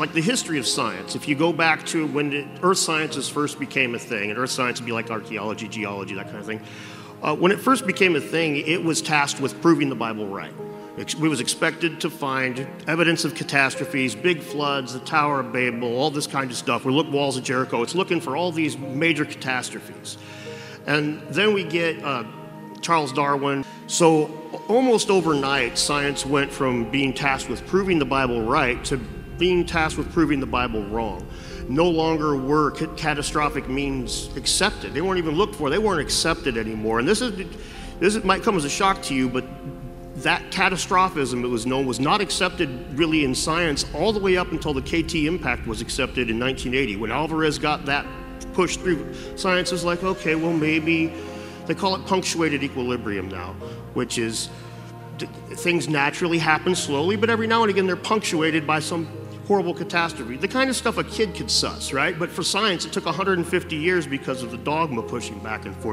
like the history of science. If you go back to when earth sciences first became a thing, and earth science would be like archaeology, geology, that kind of thing. Uh, when it first became a thing, it was tasked with proving the Bible right. We was expected to find evidence of catastrophes, big floods, the Tower of Babel, all this kind of stuff. We look walls of Jericho. It's looking for all these major catastrophes, and then we get uh, Charles Darwin. So almost overnight, science went from being tasked with proving the Bible right to being tasked with proving the Bible wrong. No longer were catastrophic means accepted. They weren't even looked for. They weren't accepted anymore. And this is this might come as a shock to you, but that catastrophism, it was known, was not accepted really in science all the way up until the KT impact was accepted in 1980. When Alvarez got that pushed through, science was like, okay, well, maybe they call it punctuated equilibrium now, which is things naturally happen slowly, but every now and again they're punctuated by some horrible catastrophe. The kind of stuff a kid could suss, right? But for science, it took 150 years because of the dogma pushing back and forth.